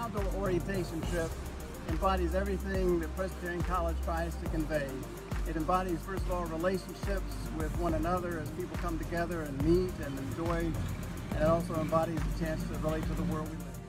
outdoor orientation trip embodies everything that Presbyterian College tries to convey. It embodies, first of all, relationships with one another as people come together and meet and enjoy, and it also embodies the chance to relate to the world we live in.